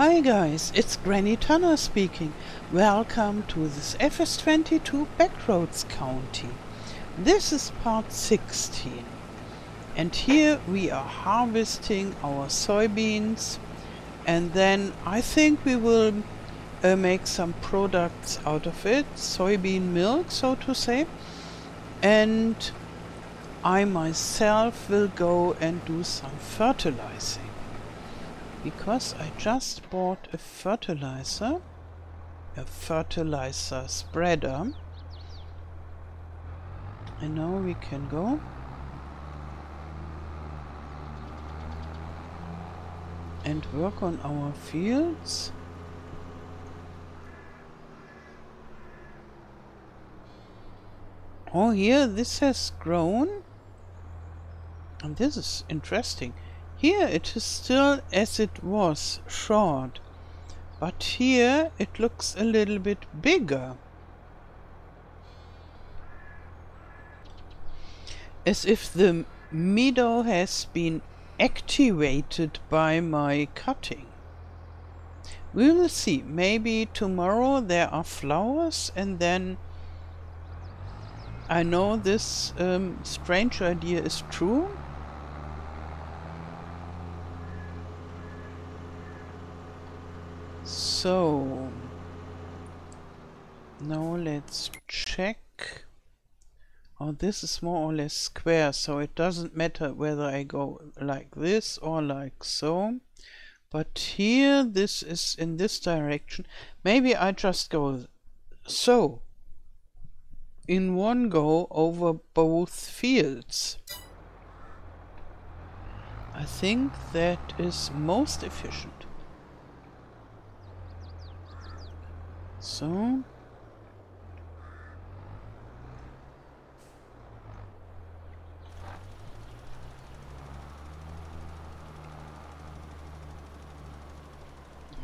Hi guys, it's Granny Tana speaking. Welcome to this FS22 Backroads County. This is part 16 and here we are harvesting our soybeans. And then I think we will uh, make some products out of it, soybean milk so to say. And I myself will go and do some fertilizing because I just bought a fertilizer, a fertilizer spreader. And now we can go. And work on our fields. Oh, here this has grown. And this is interesting. Here it is still as it was, short. But here it looks a little bit bigger. As if the meadow has been activated by my cutting. We will see. Maybe tomorrow there are flowers and then I know this um, strange idea is true So now let's check. Oh, this is more or less square, so it doesn't matter whether I go like this or like so. But here, this is in this direction. Maybe I just go so in one go over both fields. I think that is most efficient. So.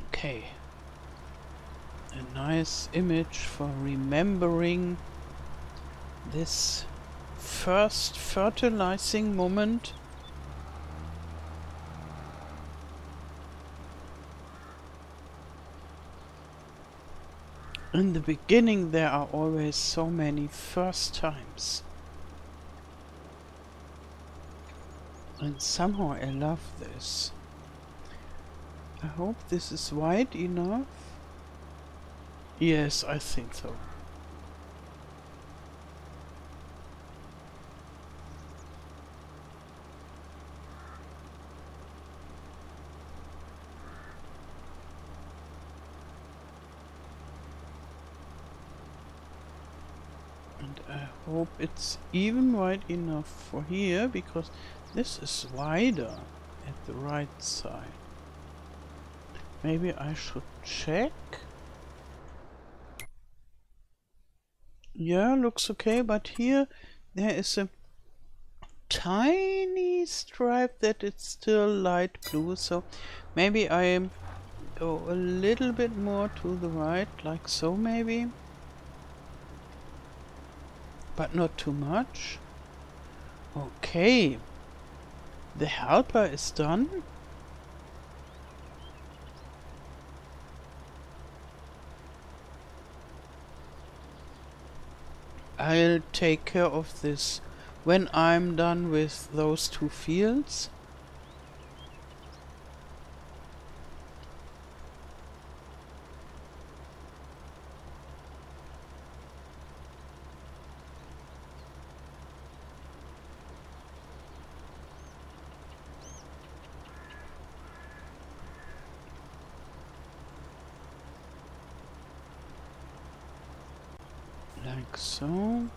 Okay. A nice image for remembering this first fertilizing moment In the beginning there are always so many first times. And somehow I love this. I hope this is wide enough. Yes, I think so. Hope it's even wide enough for here because this is wider at the right side. Maybe I should check. Yeah, looks okay, but here there is a tiny stripe that it's still light blue, so maybe I go a little bit more to the right, like so maybe but not too much. Okay. The helper is done. I'll take care of this when I'm done with those two fields. like so.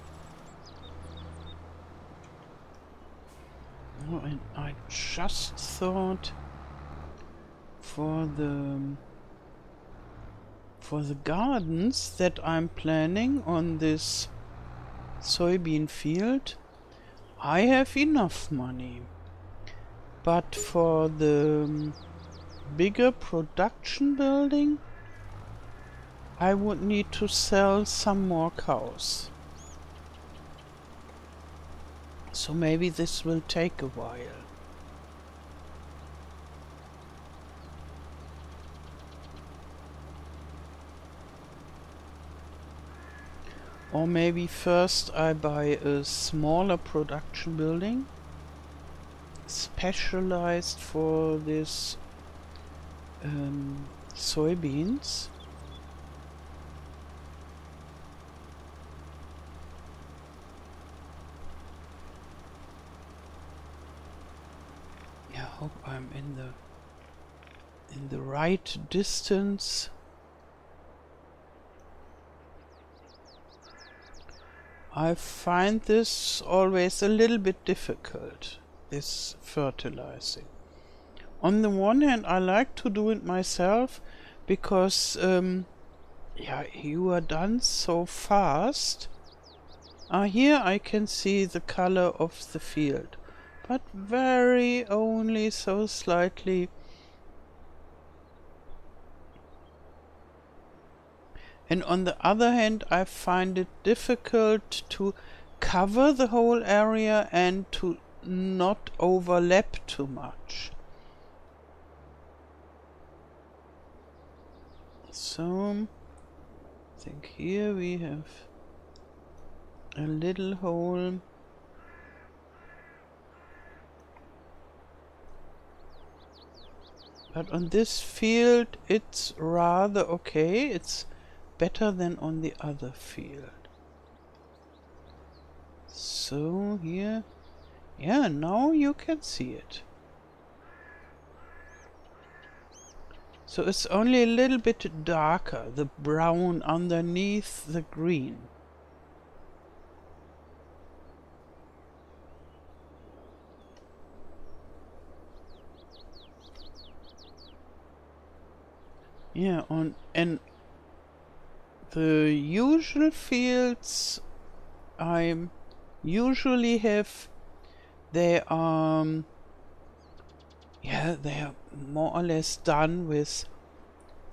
Oh, and I just thought for the um, for the gardens that I'm planning on this soybean field, I have enough money. But for the um, bigger production building, I would need to sell some more cows. So maybe this will take a while. Or maybe first I buy a smaller production building specialized for this um, soybeans. Yeah, I hope I'm in the in the right distance. I find this always a little bit difficult, this fertilizing. On the one hand, I like to do it myself because, um, yeah, you are done so fast. Ah, here I can see the color of the field, but very only so slightly And on the other hand, I find it difficult to cover the whole area and to not overlap too much. So, I think here we have a little hole. But on this field, it's rather okay. It's better than on the other field. So here, yeah, now you can see it. So it's only a little bit darker, the brown underneath the green. Yeah, on and the usual fields I usually have they are um, yeah they are more or less done with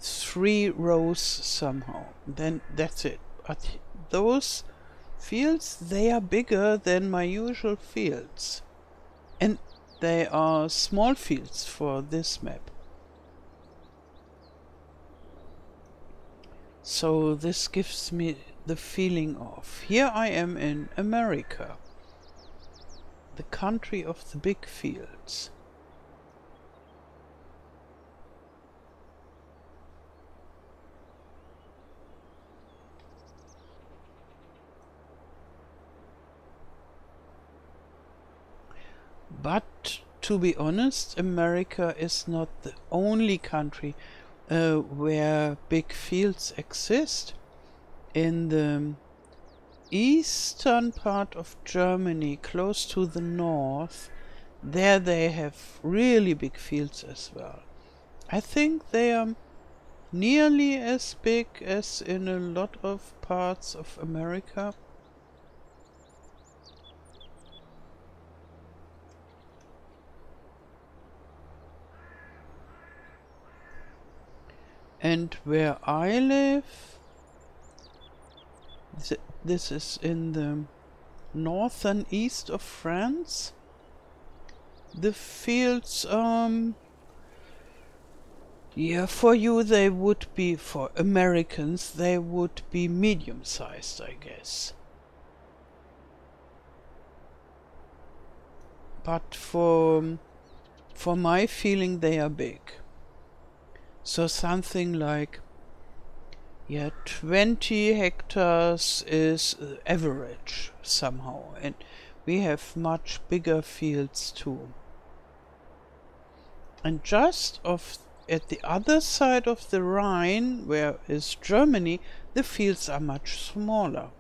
three rows somehow. Then that's it. But those fields they are bigger than my usual fields. And they are small fields for this map So this gives me the feeling of here I am in America, the country of the big fields. But to be honest, America is not the only country uh, where big fields exist. In the eastern part of Germany, close to the north, there they have really big fields as well. I think they are nearly as big as in a lot of parts of America. And where I live, this is in the north and east of France. The fields, um, yeah, for you they would be, for Americans, they would be medium sized, I guess. But for, for my feeling, they are big. So something like yeah 20 hectares is average somehow and we have much bigger fields too. And just of at the other side of the Rhine where is Germany the fields are much smaller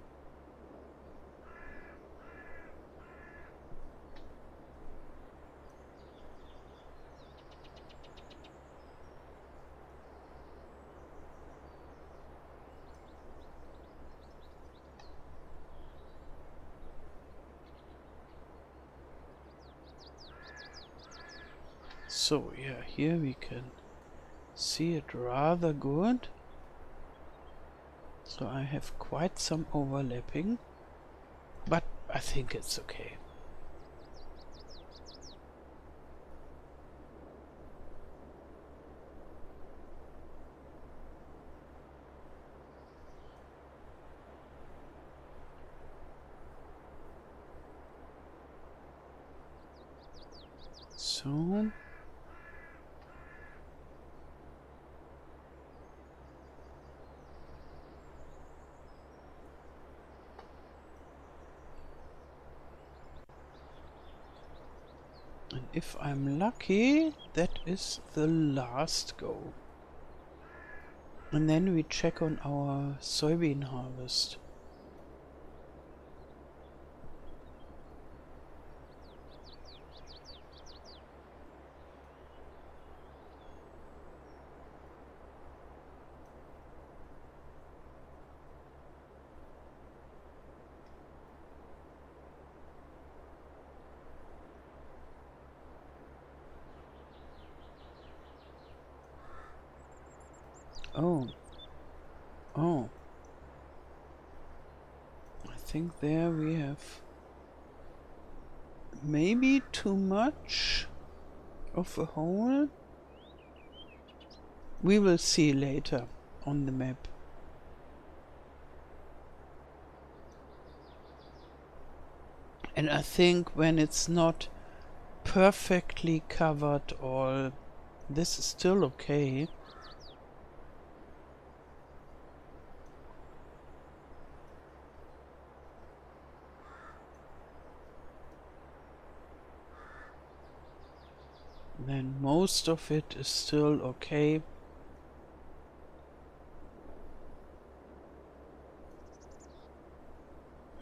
So yeah, here we can see it rather good. So I have quite some overlapping, but I think it's okay. So... if I'm lucky, that is the last go. And then we check on our soybean harvest. Oh. Oh. I think there we have maybe too much of a hole. We will see later on the map. And I think when it's not perfectly covered all, this is still okay. Then most of it is still okay.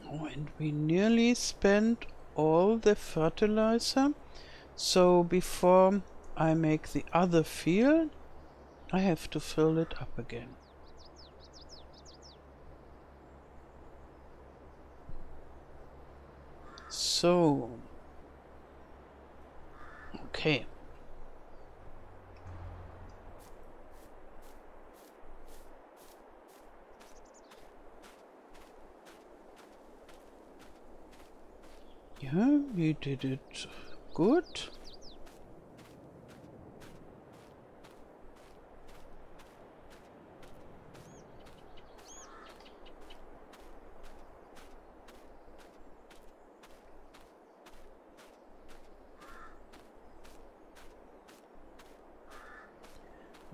Oh, and we nearly spent all the fertilizer. So before I make the other field, I have to fill it up again. So, okay. We did it good.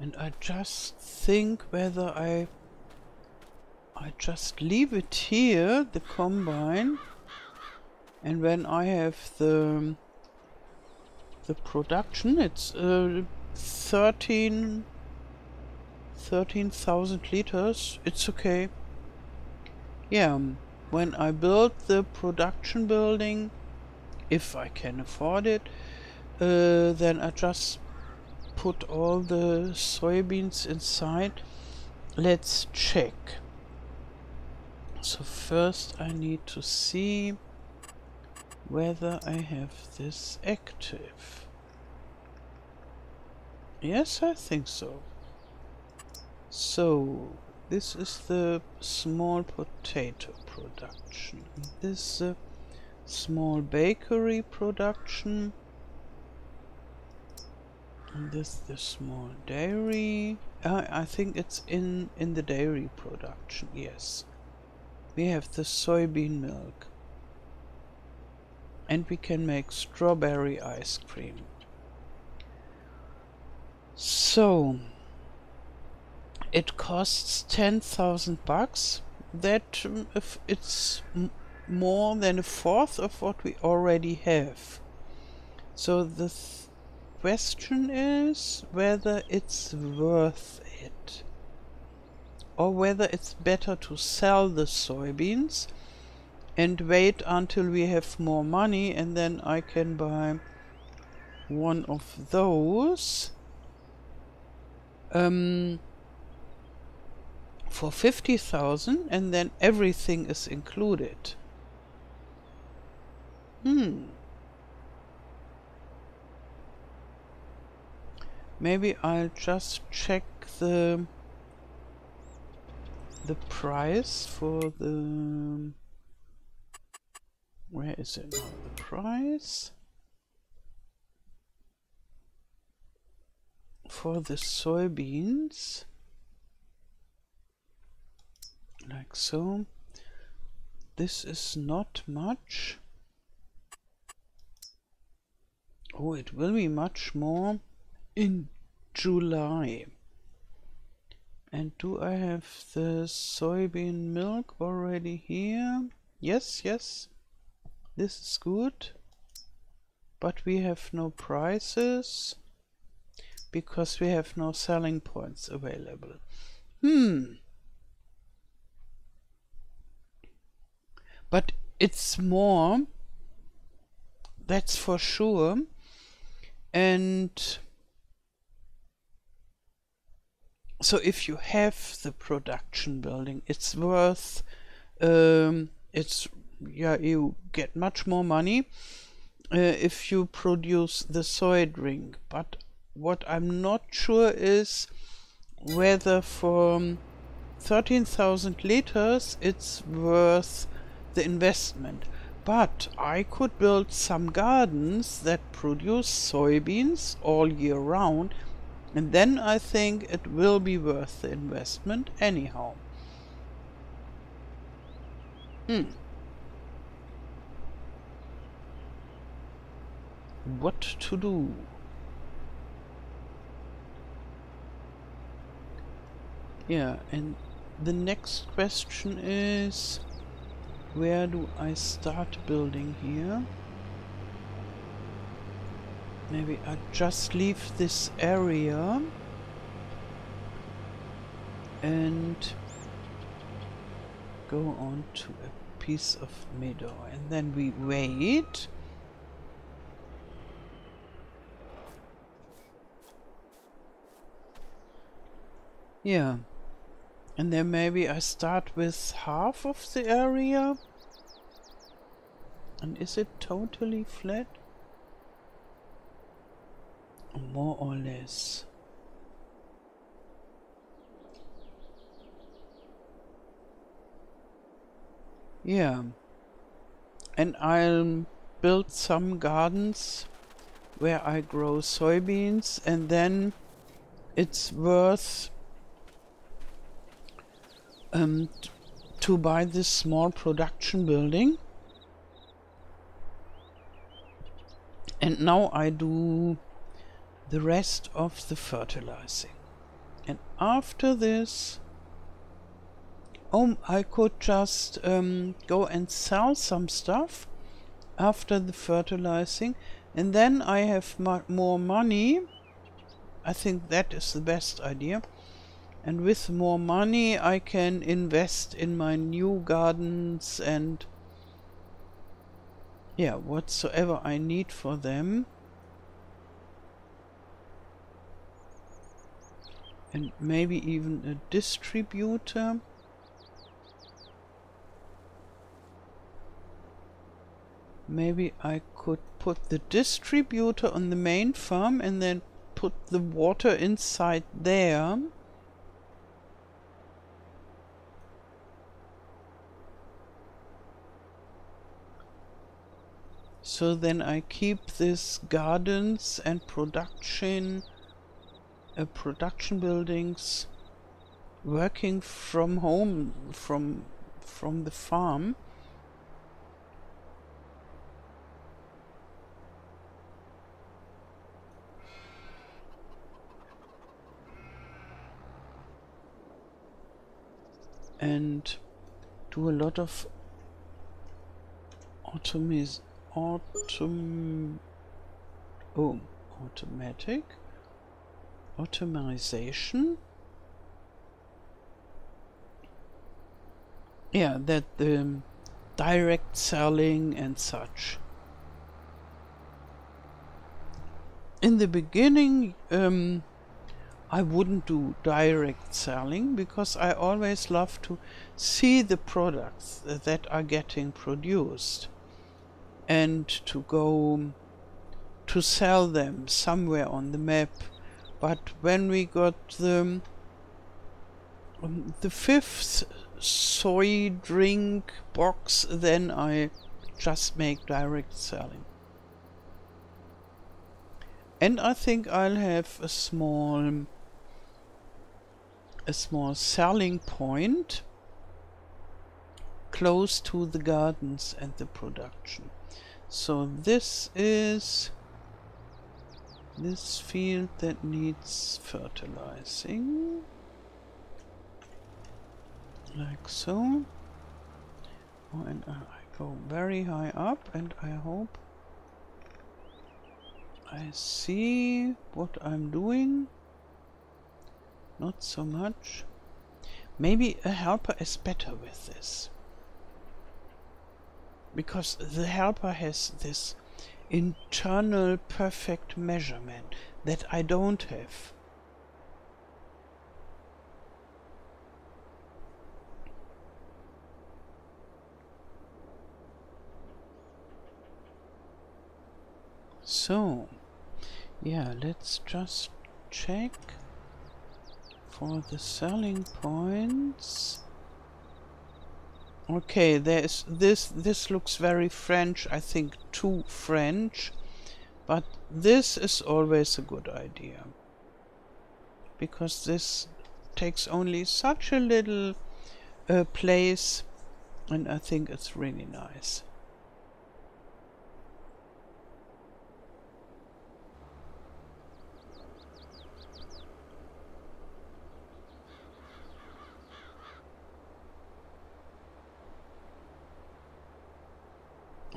And I just think whether I I just leave it here, the combine, and when I have the the production it's uh, 13 13,000 liters. It's okay. Yeah um, when I build the production building if I can afford it uh, then I just put all the soybeans inside. Let's check. So first I need to see whether I have this active. Yes, I think so. So, this is the small potato production. This uh, small bakery production. And this the small dairy. Uh, I think it's in in the dairy production. Yes, we have the soybean milk and we can make strawberry ice cream. So it costs 10,000 bucks. That um, if it's more than a fourth of what we already have. So the th question is whether it's worth it or whether it's better to sell the soybeans and wait until we have more money and then I can buy one of those um, for 50,000 and then everything is included. Hmm. Maybe I'll just check the the price for the where is it now? The price for the soybeans, like so. This is not much. Oh, it will be much more in July. And do I have the soybean milk already here? Yes, yes. This is good. But we have no prices because we have no selling points available. Hmm. But it's more, that's for sure. And so if you have the production building, it's worth, um, it's, yeah, you get much more money uh, if you produce the soy drink. But what I'm not sure is whether for 13,000 liters it's worth the investment. But I could build some gardens that produce soybeans all year round and then I think it will be worth the investment anyhow. Hmm. What to do? Yeah, and the next question is where do I start building here? Maybe I just leave this area and go on to a piece of meadow and then we wait yeah and then maybe I start with half of the area and is it totally flat more or less. Yeah. And I'll build some gardens where I grow soybeans and then it's worth um, to buy this small production building. And now I do the rest of the fertilizing. And after this, oh, I could just um, go and sell some stuff after the fertilizing and then I have more money. I think that is the best idea. And with more money I can invest in my new gardens and yeah, whatsoever I need for them. and maybe even a distributor. Maybe I could put the distributor on the main farm and then put the water inside there. So then I keep this gardens and production uh, production buildings working from home from from the farm. And do a lot of automis autom oh automatic? Automation? Yeah that the um, direct selling and such. In the beginning um, I wouldn't do direct selling because I always love to see the products that are getting produced and to go to sell them somewhere on the map. But when we got the um, the fifth soy drink box then I just make direct selling. And I think I'll have a small a small selling point close to the gardens and the production so this is this field that needs fertilizing. Like so. Oh, and I go very high up and I hope I see what I'm doing. Not so much. Maybe a helper is better with this because the helper has this internal perfect measurement that I don't have. So, yeah, let's just check for the selling points. Okay, there's this this looks very French, I think too French. But this is always a good idea. Because this takes only such a little uh, place and I think it's really nice.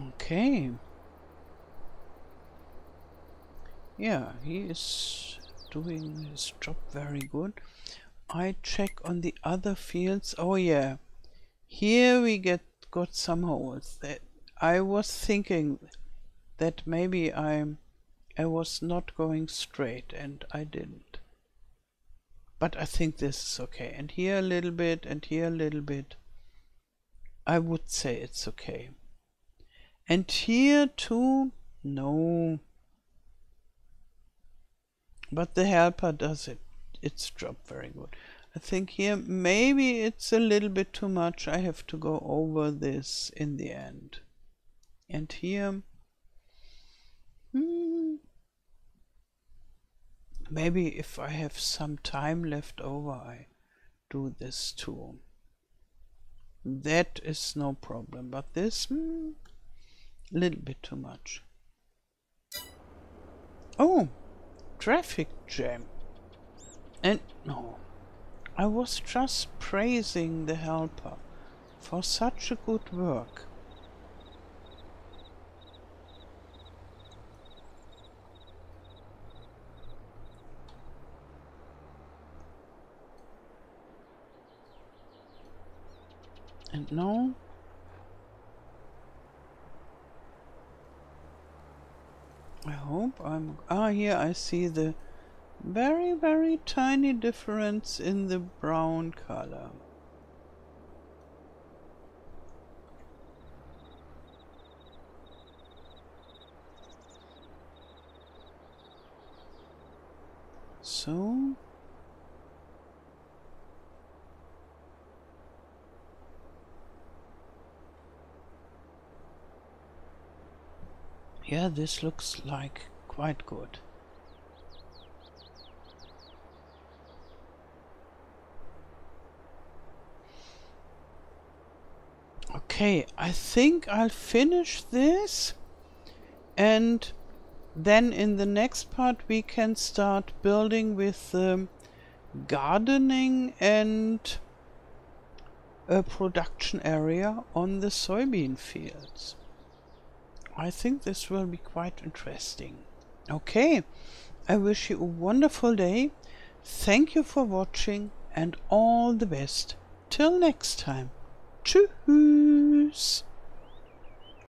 Okay. Yeah, he is doing his job very good. I check on the other fields. Oh yeah, here we get got some holes. That I was thinking that maybe I I was not going straight and I didn't. But I think this is okay. And here a little bit and here a little bit. I would say it's okay. And here too, no. But the helper does it, its job very good. I think here maybe it's a little bit too much. I have to go over this in the end. And here, hmm, maybe if I have some time left over, I do this too. That is no problem, but this, hmm, little bit too much. Oh, traffic jam. And no, I was just praising the helper for such a good work. And now Hope I'm... Ah, here I see the very, very tiny difference in the brown color. So... Yeah, this looks like quite good. Okay, I think I'll finish this and then in the next part we can start building with um, gardening and a production area on the soybean fields. I think this will be quite interesting. Okay, I wish you a wonderful day. Thank you for watching and all the best. Till next time. Tschüss.